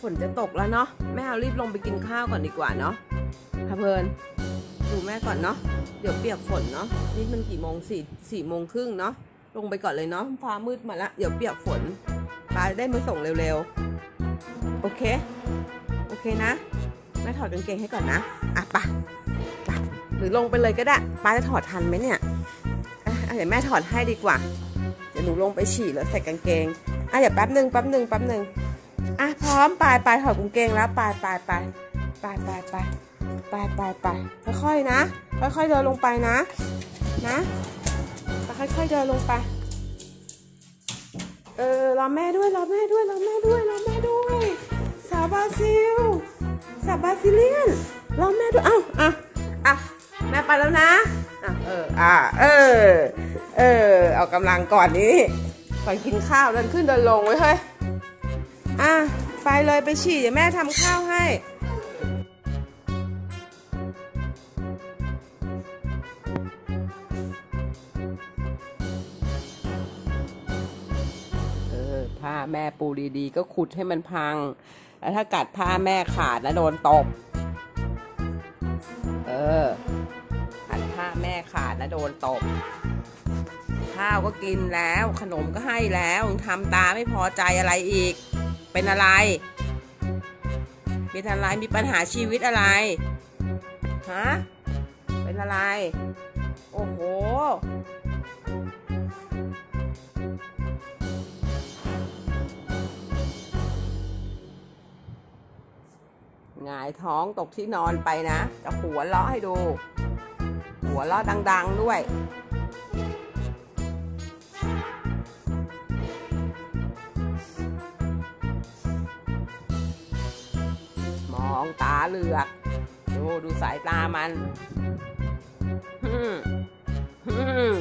ฝนจะตกแล้วเนาะแม่เอารีบลงไปกินข้าวก่อนดีกว่าเนาะพะเพลินดูแม่ก่อนเนาะเดี๋ยวเปียกฝนเนาะนี่มันกี่โมงสี่สี่โมงครึ่งเนาะลงไปก่อนเลยเนาะฟ้ามืดมาละเดี๋ยวเปียกฝนปาได้มาส่งเร็วๆ โอเค โอเคนะ แม่ถอดกางเกงให้ก่อนนะอะไปะปะหรือลงไปเลยก็ได้ป้าจะถอดทันไหมเนี่ยอะเดี๋ยวแม่ถอดให้ดีกว่า เดี๋ยวหนูลงไปฉี่แล้วใส่กางเกงอะเดี๋ยวแป๊บหนึ่งแป๊บหนึ่งแป๊บหนึ่งอะพร้อมไปไปถอดกางเกงแล้วไปไปไปไปไปไปไปไปไปค่อยๆนะ ค่อยๆเดินลงไปนะ นะค่อยๆเดินลงไป เออรอแม่ด้วยรอแม่ด้วยรอแม่ด้วยรอแม่ บาซิเลียนรอแม่ด้วยเอ้าอะอะแม่ไปแล้วนะอะเอออะเออเออเอากำลังก่อนนี้ก่อนกินข้าวเดินขึ้นเดินลงไว้เฮ้ยอะไปเลยไปฉี่เดี๋ยวแม่ทำข้าวให้เออผ้าแม่ปูดีๆ ก็ขุดให้มันพัง แล้วถ้ากัดผ้าแม่ขาดนะโดนตบ เออกัดผ้าแม่ขาดนะโดนตบ ข้าวก็กินแล้ว ขนมก็ให้แล้วทำตาไม่พอใจอะไรอีก เป็นอะไรเป็นอะไรมีปัญหาชีวิตอะไรฮะเป็นอะไร โอ้โห หงายท้องตกที่นอนไปนะจะหัวเราะให้ดู หัวเราะดัง ๆด้วย มองตาเหลือก ดูดูสายตามันฮึม